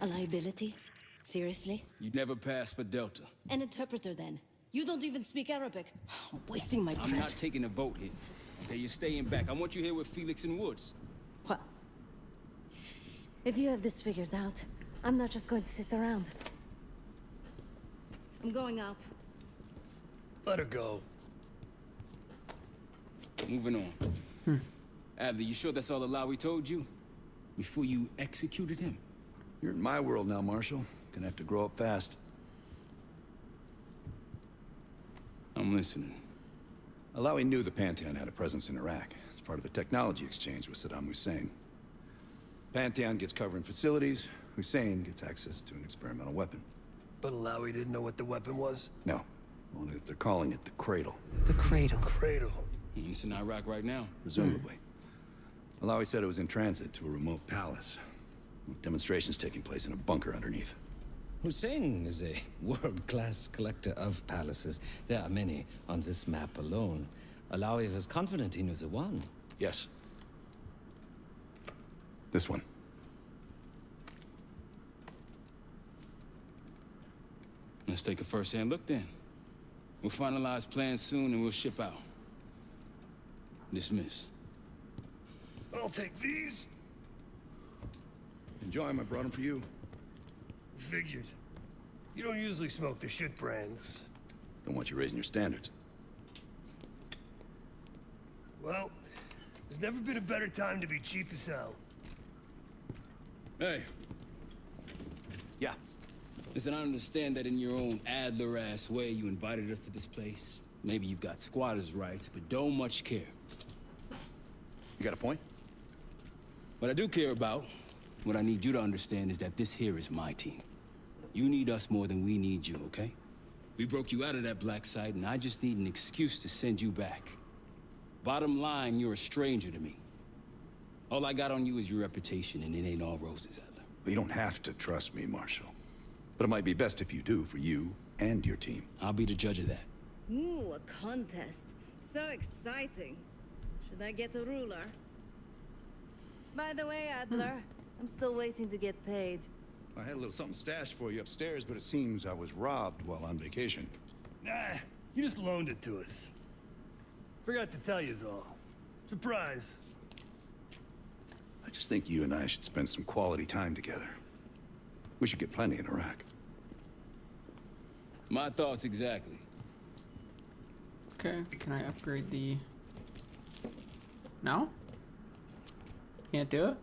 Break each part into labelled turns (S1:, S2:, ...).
S1: A liability? Seriously?
S2: You'd never pass for Delta.
S1: An interpreter then. You don't even speak Arabic. I'm wasting my
S2: time.
S1: I'm
S2: not taking a vote here. Okay, you're staying back. I want you here with Felix and Woods.
S1: What? If you have this figured out, I'm not just going to sit around. I'm going out.
S3: Let her go.
S2: Moving on. Hmm. Adler, you sure that's all the lie we told you? Before you executed him?
S4: You're in my world now, Marshall. Gonna have to grow up fast.
S2: I'm listening.
S4: Alawi knew the Pantheon had a presence in Iraq. It's part of a technology exchange with Saddam Hussein. Pantheon gets covering facilities. Hussein gets access to an experimental weapon.
S3: But Alawi didn't know what the weapon was.
S4: No, only that they're calling it the Cradle,
S5: The cradle.
S3: Cradle.
S2: It's in Iraq right now.
S4: presumably. Alawi said it was in transit to a remote palace. With Demonstrations taking place in a bunker underneath.
S5: Hussein is a world-class collector of palaces. There are many on this map alone. Alawi was confident he knew the one.
S4: Yes. This one.
S2: Let's take a first-hand look then. We'll finalize plans soon and we'll ship out. Dismiss.
S3: I'll take these.
S4: Enjoy 'em. I brought them for you.
S3: Figured. You don't usually smoke the shit brands.
S4: Don't want you raising your standards.
S3: Well, there's never been a better time to be cheap as hell.
S2: Hey,
S4: Yeah.
S2: listen, I understand that in your own Adler-ass way you invited us to this place. Maybe you've got squatters' rights, but don't much care.
S4: You got a point?
S2: What I do care about, what I need you to understand is that this here is my team. You need us more than we need you, okay? We broke you out of that black site, and I just need an excuse to send you back. Bottom line, you're a stranger to me. All I got on you is your reputation, and it ain't all roses, Adler.
S4: You don't have to trust me, Marshall. But it might be best if you do for you and your team.
S2: I'll be the judge of that.
S1: Ooh, a contest. So exciting. Should I get a ruler? By the way, Adler, I'm still waiting to get paid.
S4: I had a little something stashed for you upstairs, but it seems I was robbed while on vacation.
S3: Nah, you just loaned it to us. Forgot to tell you all. Surprise.
S4: I just think you and I should spend some quality time together. We should get plenty in Iraq.
S2: My thoughts exactly.
S6: Okay, can I upgrade the... No? Can't do it?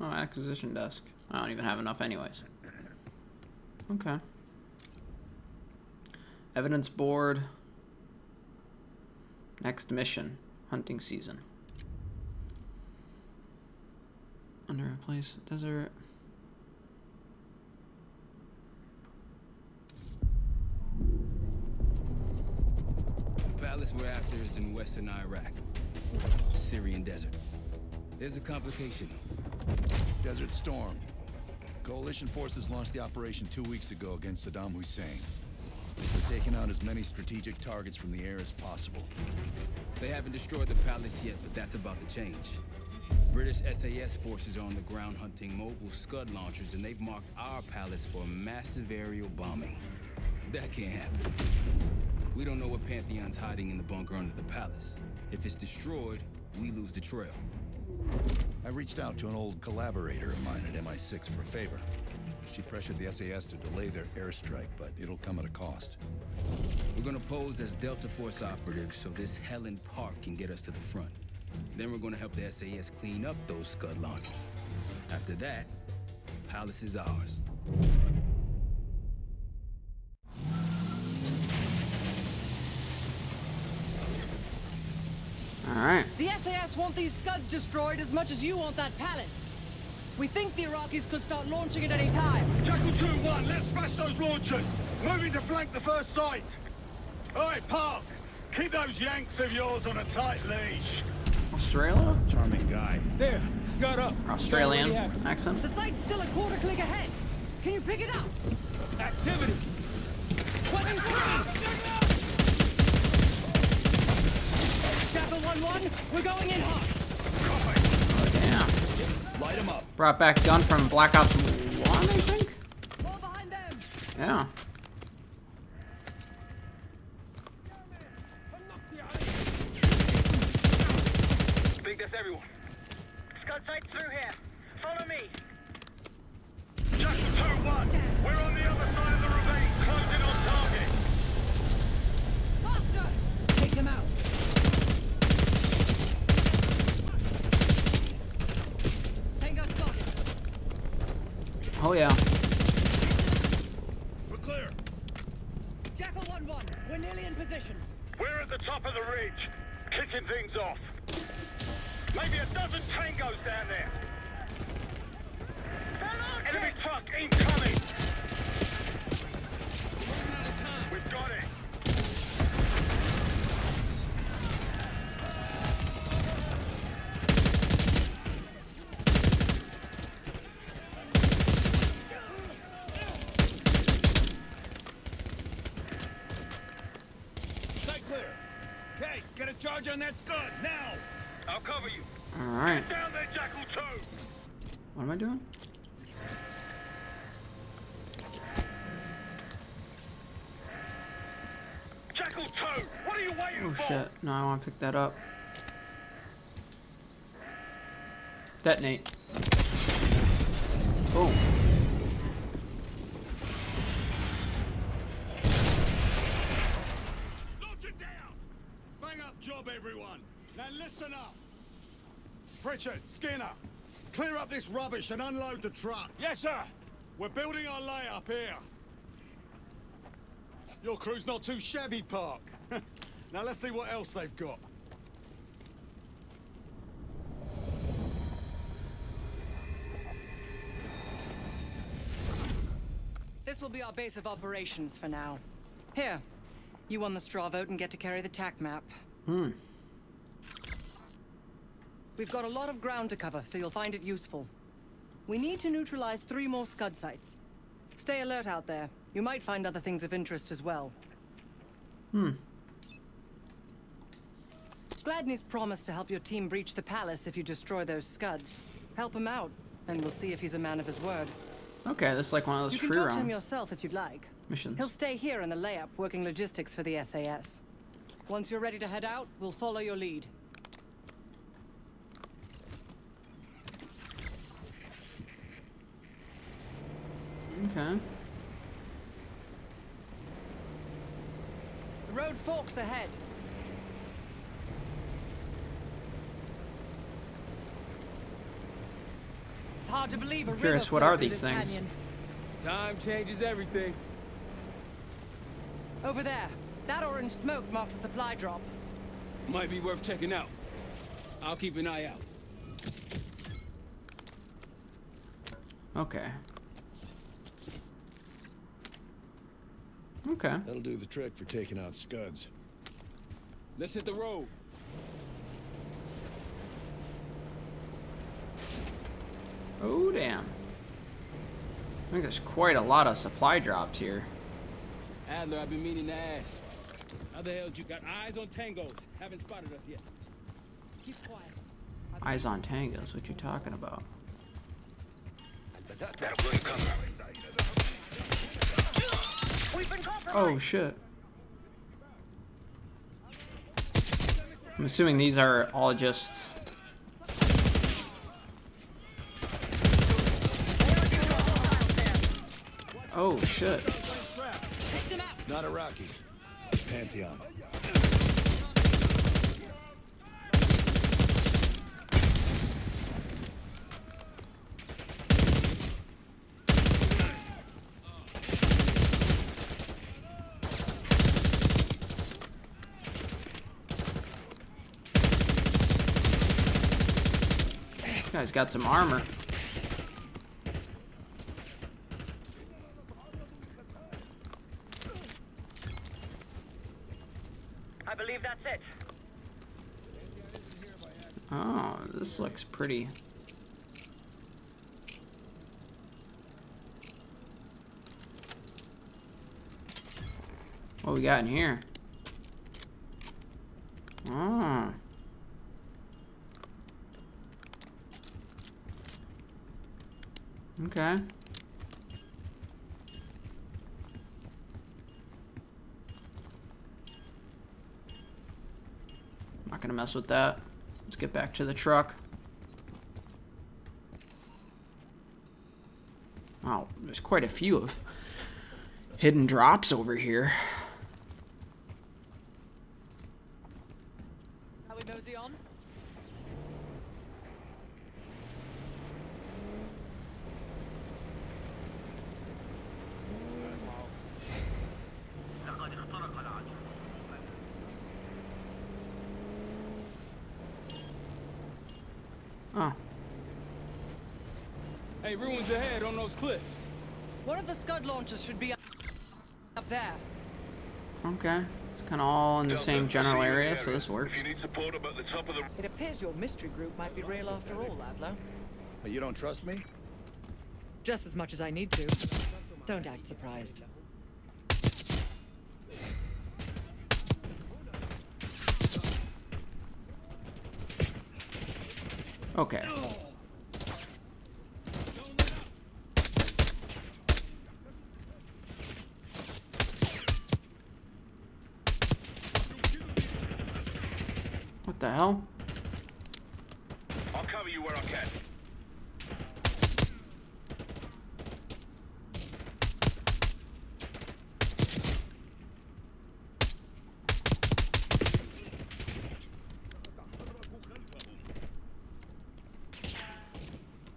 S6: Oh, acquisition desk. I don't even have enough anyways. Okay. Evidence board. Next mission. Hunting season. Under a place desert.
S2: Palace we're after is in western Iraq. Syrian desert. There's a complication.
S4: Desert Storm. Coalition forces launched the operation two weeks ago against Saddam Hussein. They're taking out as many strategic targets from the air as possible.
S2: They haven't destroyed the palace yet, but that's about to change. British SAS forces are on the ground hunting mobile Scud launchers, and they've marked our palace for massive aerial bombing. That can't happen. We don't know what Pantheon's hiding in the bunker under the palace. If it's destroyed, we lose the trail.
S4: I reached out to an old collaborator of mine at MI6 for a favor. She pressured the SAS to delay their airstrike, but it'll come at a cost.
S2: We're gonna pose as Delta Force operatives so this Helen Park can get us to the front. Then we're gonna help the SAS clean up those Scud launchers. After that, Palace is ours.
S6: Alright.
S7: The SAS want these scuds destroyed as much as you want that palace. We think the Iraqis could start launching at any time.
S8: Jackal 2-1, let's smash those launchers! Moving to flank the first site! Alright, Park, keep those Yanks of yours on a tight leash.
S6: Australia?
S4: Charming guy.
S2: There, Scud up.
S6: Australian accent?
S7: The site's still a quarter click ahead. Can you pick it up?
S2: Activity.
S7: Weapons free! Jackal 1-1, we're going in hot.
S6: Oh, damn.
S4: Light him up.
S6: Brought back gun from Black Ops 1, I think?
S7: More behind them.
S6: Yeah.
S8: Think that's everyone.
S9: Scud site through here. Follow me.
S8: Jackal 2-1. We're on the other side of the ravine, closing on target.
S7: Faster! Take them out. Tango spotted.
S6: Oh, yeah.
S8: Clear.
S3: Case, get a charge on that scud, now!
S8: I'll cover you.
S6: Alright.
S8: Down there, Jackal 2.
S6: What am I doing?
S8: Jackal 2, what are you waiting
S6: Oh,
S8: for?
S6: Oh shit. No, I want to pick that up. Detonate. Oh.
S8: Launch it down.
S3: Bang up job, everyone! Now listen up!
S8: Pritchard, Skinner, clear up this rubbish and unload the trucks.
S3: Yes, sir! We're building our layup here.
S8: Your crew's not too shabby, Park.
S3: Now let's see what else they've got.
S7: This will be our base of operations for now. Here, you won the straw vote and get to carry the TAC map.
S6: Hmm.
S7: We've got a lot of ground to cover, so you'll find it useful. We need to neutralize three more Scud sites. Stay alert out there. You might find other things of interest as well.
S6: Hmm.
S7: Gladney's promised to help your team breach the palace if you destroy those Scuds. Help him out, and we'll see if he's a man of his word.
S6: Okay, this is like one of those
S7: You can
S6: free
S7: talk to him yourself if you'd like.
S6: missions.
S7: He'll stay here in the layup, working logistics for the SAS. Once you're ready to head out, we'll follow your lead.
S6: Okay.
S7: The road forks ahead. It's hard to believe a
S6: I'm curious,
S7: river
S6: what are these things?
S7: canyon.
S2: Time changes everything.
S7: Over there. That orange smoke marks a supply drop.
S2: Might be worth checking out. I'll keep an eye out.
S6: Okay. Okay.
S3: That'll do the trick for taking out scuds.
S2: Let's hit the road.
S6: Oh, damn. I think there's quite a lot of supply drops here.
S2: Adler, I've been meaning to ask. How the hell did you got eyes on tangos? Haven't spotted us yet.
S7: Keep quiet.
S6: Eyes on tangos, what you talking about?
S9: We've been compromised.
S6: Oh, shit. I'm assuming these are all just... Oh, shit.
S3: Not Iraqis. Pantheon.
S6: Guy's got some armor.
S9: I believe that's it.
S6: Oh, this looks pretty. What we got in here? Oh. Okay. Not gonna mess with that. Let's get back to the truck. Wow, there's quite a few of hidden drops over here.
S7: How we mosey on?
S6: Oh,
S2: Hey, ruins ahead on those cliffs.
S7: One of the Scud launchers should be up up there.
S6: okay. It's kind of all in the same general area, so this works.
S8: You need support, I'm the top of the...
S7: It appears your mystery group might be real after all, Adler.
S4: You don't trust me?
S7: Just as much as I need to. Don't act surprised.
S6: Okay. What the hell?
S8: I'll cover you where I can.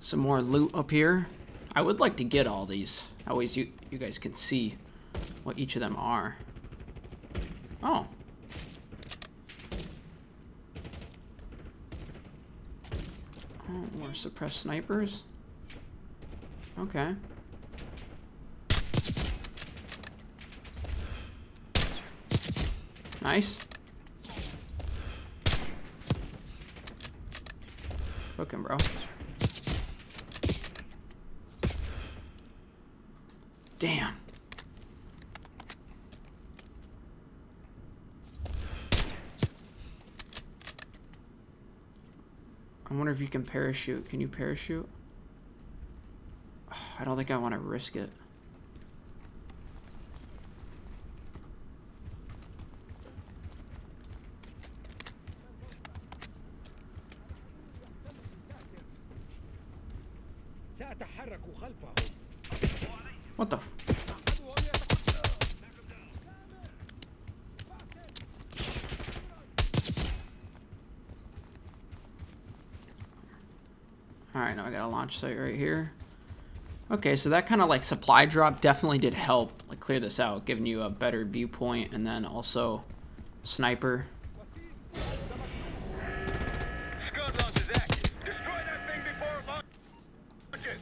S6: Some more loot up here. I would like to get all these. That way you, you guys can see what each of them are. Oh. Oh, more suppressed snipers. Okay. Nice. Cooking, bro. Damn. I wonder if you can parachute. Can you parachute? I don't think I want to risk it. What the f- Alright, now I got a launch site right here. Okay, so that kind of like supply drop definitely did help like clear this out, giving you a better viewpoint and then also sniper.
S8: Scud launch is active. Destroy that thing before it launches.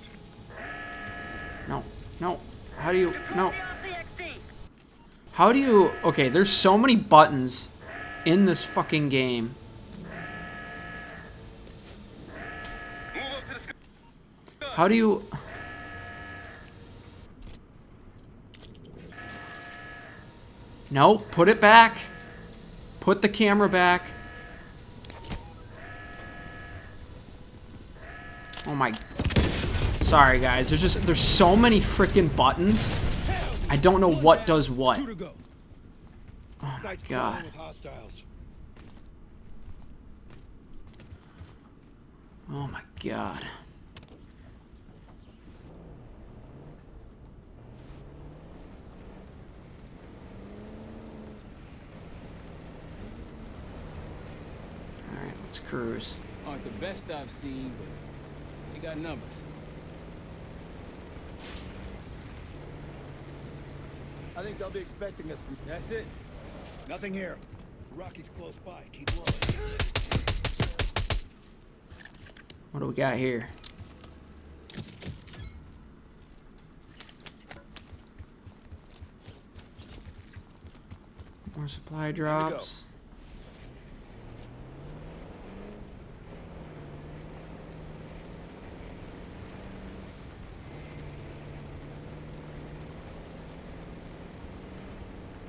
S6: No, no. How do you, no. How do you, okay, there's so many buttons in this fucking game.
S8: Move up to the Scud.
S6: How do you, no, put it back. Put the camera back. Oh my, sorry guys, there's just, there's so many freaking buttons. I don't know what does what.
S2: Go.
S6: Oh my god. Oh my god. Alright, let's.
S2: Aren't the best I've seen, but they got numbers.
S10: I think they'll be expecting us from...
S2: That's it.
S10: Nothing here. Rocky's close by. Keep low.
S6: What do we got here? More supply drops.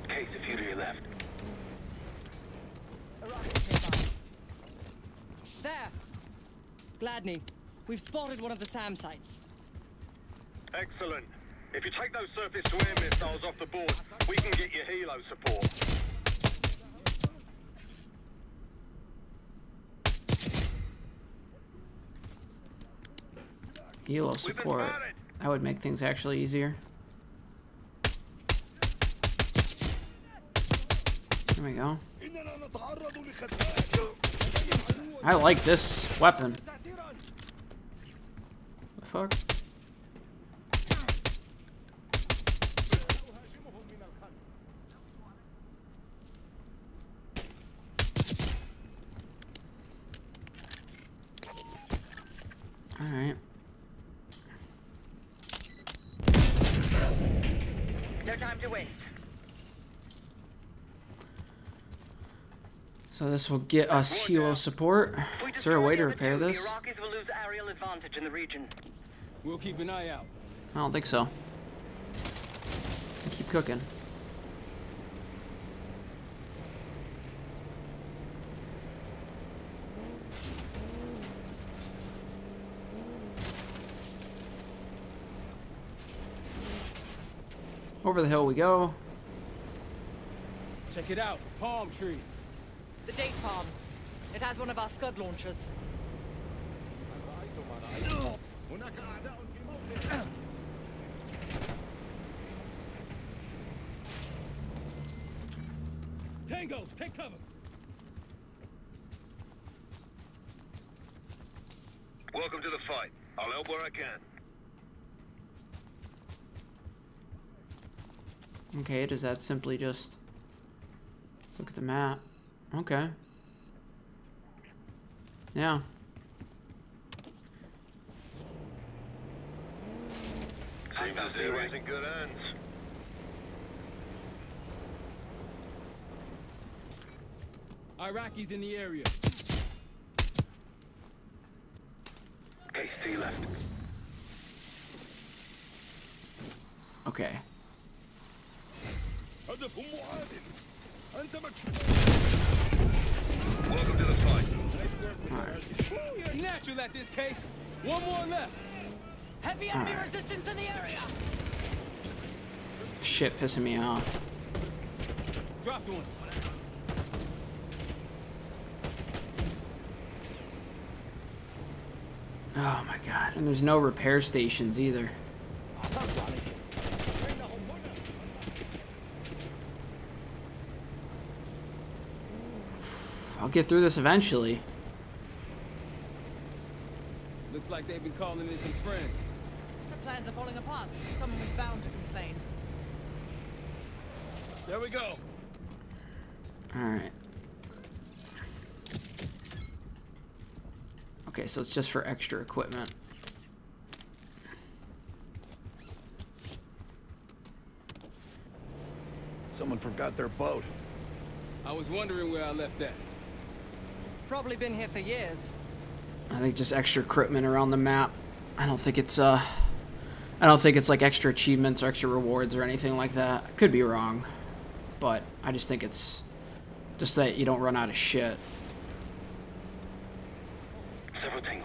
S8: Case a few to your left.
S7: There! Gladney, we've spotted one of the SAM sites.
S8: Excellent. If you take those surface-to-air missiles off the board, we can get your helo support.
S6: Helo support. That would make things actually easier. There we go. I like this weapon. The fuck? Alright.
S9: No time to.
S6: So this will get us helo support. Is there a way to repair this?
S9: Iraqis will lose aerial advantage in the region.
S2: We'll keep an eye out.
S6: I don't think so. Keep cooking. Over the hill we go.
S2: Check it out. Palm trees.
S7: The date farm. It has one of our scud launchers.
S2: Tango, take cover!
S8: Welcome to the fight. I'll help where I can.
S6: Okay, does that simply just look at the map? Okay. Yeah.
S8: Seems as though he's in good hands.
S2: Iraqis in the area.
S8: Case T left.
S6: Okay.
S8: Welcome to the fight.
S2: You're natural at this case. One more left.
S7: Heavy enemy resistance in the area.
S6: Shit pissing me off.
S2: One.
S6: Oh my god. And there's no repair stations either. I'll get through this eventually.
S2: Looks like they've been calling in some friends.
S7: The plans are falling apart. Someone was bound to complain.
S10: There we go
S6: Alright. Okay, so it's just for extra equipment.
S10: Someone forgot their boat
S2: I was wondering where I left that.
S7: Probably been here for years.
S6: I think just extra equipment around the map. I don't think it's uh I don't think it's like extra achievements or extra rewards or anything like that. I could be wrong. But I just think it's just that you don't run out of shit.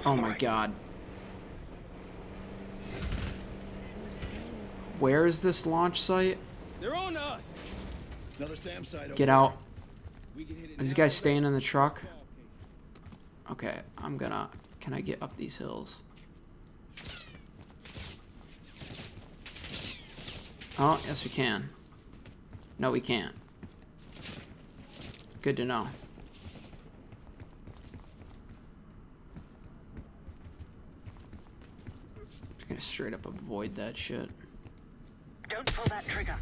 S6: Oh my god. Where is this launch site?
S2: They're on us.
S10: Another SAM site
S6: Get out.
S2: We can hit it
S6: Are these guys staying
S2: later.
S6: in the truck? Okay, I'm gonna. Can I get up these hills? Oh, yes, we can. No, we can't. Good to know. Just gonna straight up avoid that shit.
S9: Don't pull that trigger.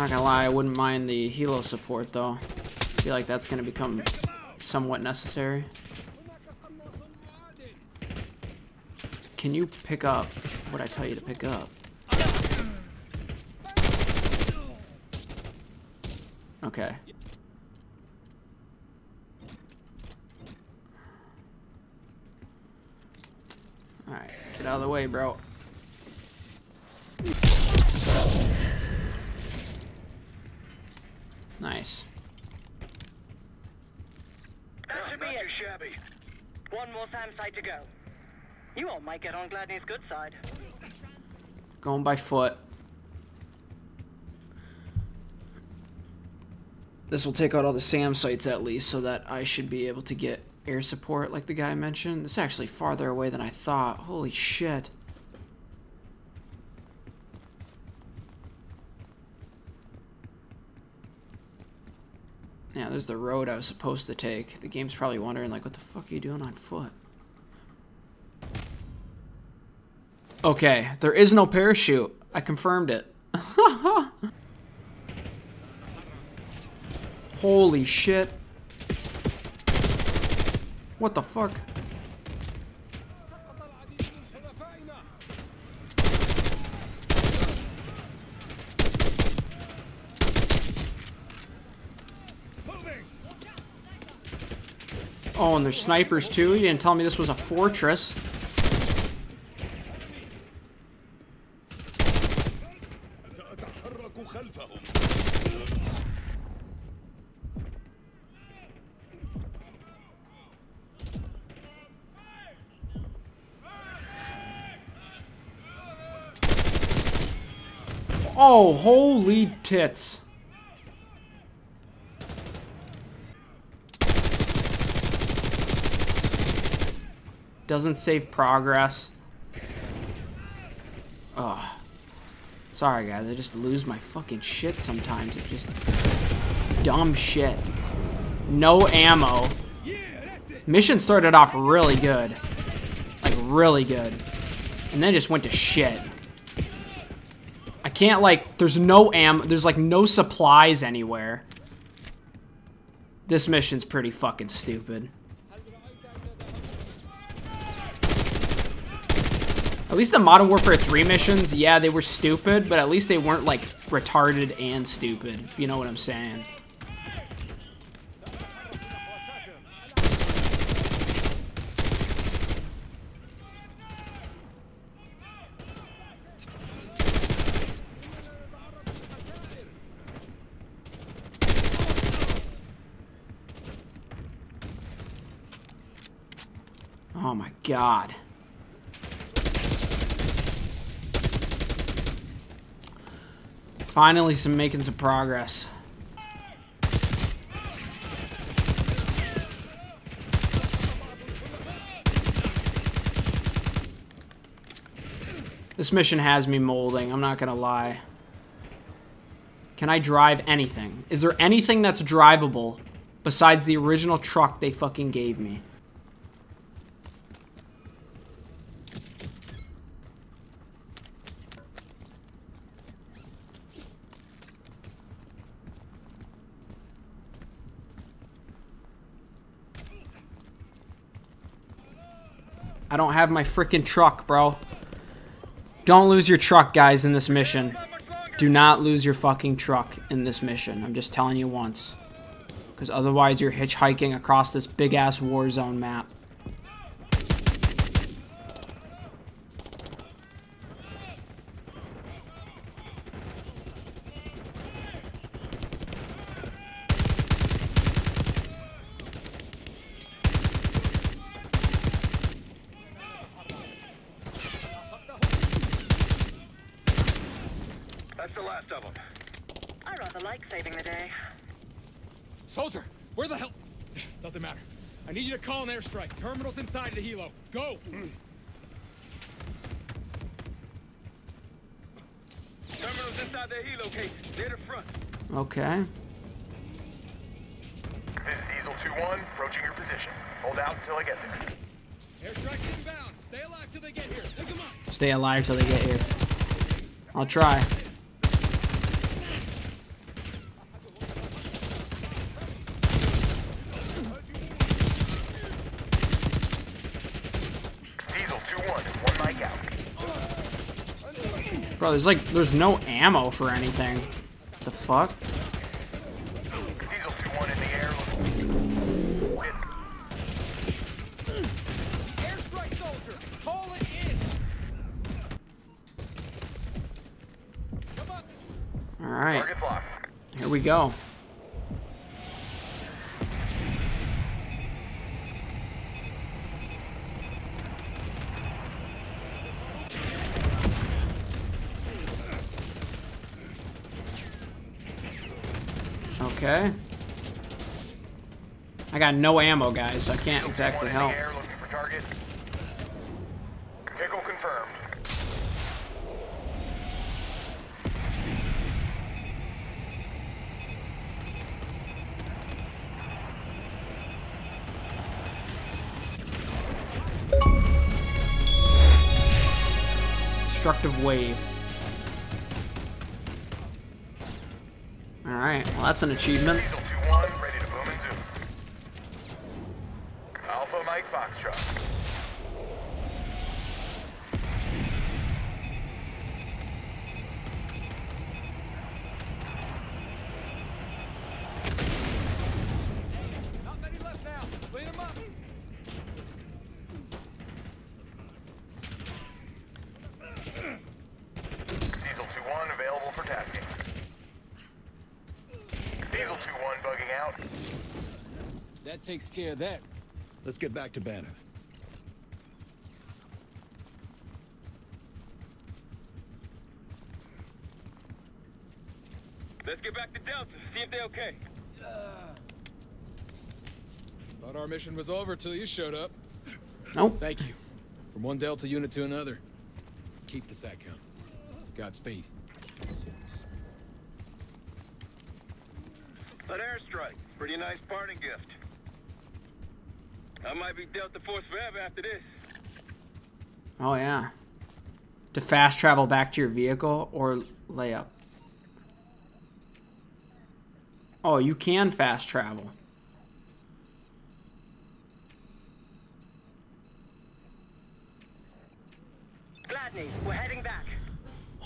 S6: Not gonna lie, I wouldn't mind the helo support though. I feel like that's gonna become somewhat necessary. Can you pick up what I tell you to pick up? Okay. Alright, get out of the way, bro. Nice.
S9: That should be it. shabby. One more SAM site to go. You all might get on Gladney's good side.
S6: Going by foot. This will take out all the SAM sites at least, so that I should be able to get air support like the guy mentioned. It's actually farther away than I thought. Holy shit. There's the road I was supposed to take. The game's probably wondering, like, what the fuck are you doing on foot? Okay, there is no parachute. I confirmed it. Holy shit. What the fuck? Oh, and there's snipers too? You didn't tell me this was a fortress. Oh, holy tits. Doesn't save progress. Oh. Sorry, guys. I just lose my fucking shit sometimes. It just... Dumb shit. No ammo. Mission started off really good. Like, really good. And then just went to shit. I can't, like... There's no am... There's, like, no supplies anywhere. This mission's pretty fucking stupid. At least the Modern Warfare 3 missions, yeah, they were stupid, but at least they weren't, like, retarded and stupid, if you know what I'm saying. Oh my god. Finally, some making some progress. This mission has me molding, I'm not gonna lie. Can I drive anything? Is there anything that's drivable besides the original truck they fucking gave me? I don't have my freaking truck, bro. Don't lose your truck, guys, in this mission. Do not lose your fucking truck in this mission. I'm just telling you once. Because otherwise you're hitchhiking across this big-ass war zone map.
S8: That's the last of them.
S9: I like saving the day.
S11: Soldier, where the hell? Doesn't matter. I need you to call an airstrike. Terminal's inside the helo. Go!
S8: Terminal's inside their helo case, near the front.
S6: Okay.
S12: This is Diesel 2-1, approaching your position. Hold out until I get there.
S11: Airstrike's inbound. Stay alive till they get here. Pick 'em up.
S6: Stay alive till they get here. I'll try.
S12: Diesel 2-1, one mic out.
S6: Bro, there's like, there's no ammo for anything. The fuck?
S12: Diesel 2-1 in the air.
S11: Airstrike, soldier. Call it in. Come on.
S6: Alright. Here we go. Got no ammo, guys, so I can't exactly help.
S12: the air looking for target. Vehicle confirmed.
S6: Destructive wave. Alright, well that's an achievement.
S12: Diesel 2-1, ready to boom and zoom. Alpha Mike Foxtrot.
S11: Not many left now. Clean them up.
S12: Diesel 2-1 available for tasking. Diesel 2-1 bugging out.
S2: That takes care of that.
S10: Let's get back to Banner.
S13: Let's get back to Delta, see if they're okay.
S11: Thought our mission was over till you showed up.
S6: Nope.
S11: Thank you. From one Delta unit to another. Keep the sat count. Godspeed.
S13: An airstrike. Pretty nice parting gift. I might be Delta Force forever after this.
S6: Oh yeah. To fast travel back to your vehicle or layup. Oh, you can fast travel.
S9: Gladney, we're heading back.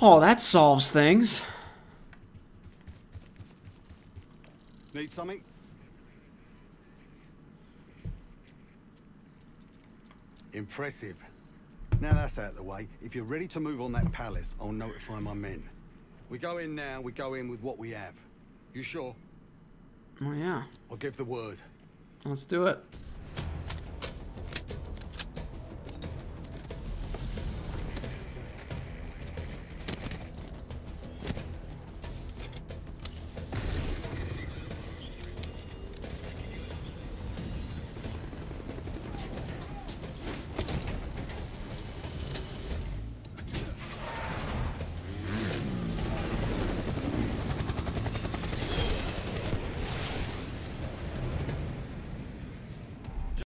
S6: Oh, that solves things.
S14: Need something? Impressive. Now that's out of the way. If you're ready to move on that palace, I'll notify my men. We go in now, we go in with what we have. You sure?
S6: Oh yeah.
S14: I'll give the word.
S6: Let's do it.